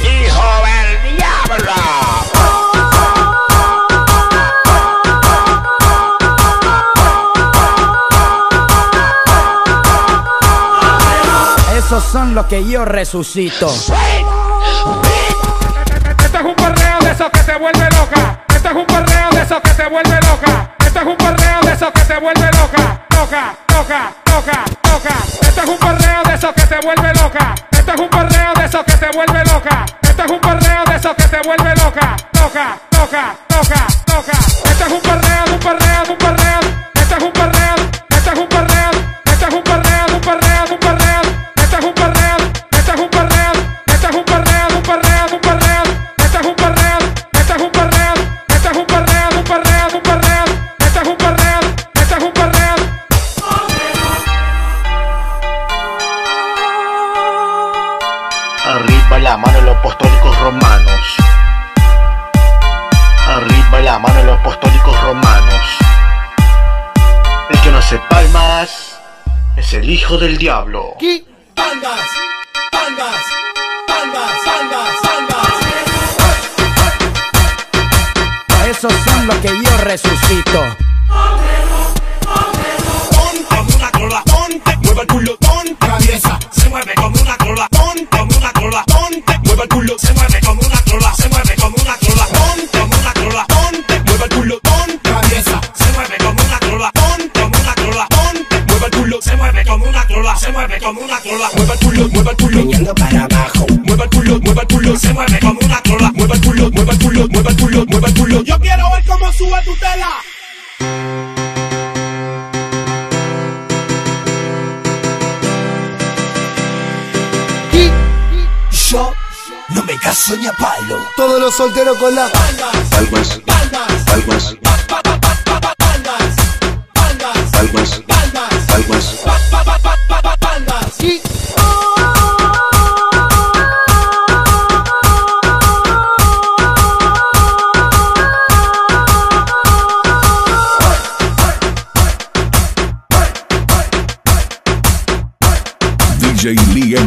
hijo del diablo. esos son los que yo resucito. Esto es un perreo de esos que te vuelve loca. Esto es un perreo de esos que te vuelve loca. Esto es un perreo de esos que te vuelve loca. Loca, loca, loca, loca. Esto es un perreo de esos que te vuelve loca. Esto es un perreo de esos que te vuelve loca. Esto es un perreo de esos que te vuelve loca. Loca, loca, loca, loca. Arriba la mano los apostólicos romanos. Arriba la mano los apostólicos romanos. El que no hace palmas es el hijo del diablo. Pandas, pandas, pandas, pandas, pandas. Esos son los que yo resucito. Ponte una trola, ponte, mueve el culo, ponte, traviesa, se mueve como mueve el culo, se mueve como una trola, se mueve como una trola, ponte como una trola, ponte, mueve el culo, ponte, traviesa, se mueve como una trola, ponte. Como una trola, ponte, mueve el culo, se mueve como una trola, se mueve como una trola, mueve el culo, mueve el culo, meneando para abajo, mueve el culo, mueve el culo, se mueve como una trola, mueve el culo, mueve el culo, mueve el culo, mueve el culo, yo quiero ver cómo sube tu tela. No me caso ni a palo. Todos los solteros con las palmas, palmas, palmas, palmas, palmas, palmas, palmas, palmas, sí. DJ